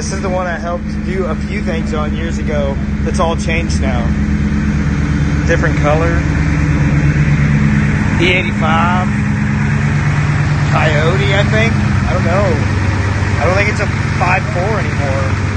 This is the one I helped do a few things on years ago. That's all changed now. Different color. E85. Coyote, I think. I don't know. I don't think it's a 5.4 anymore.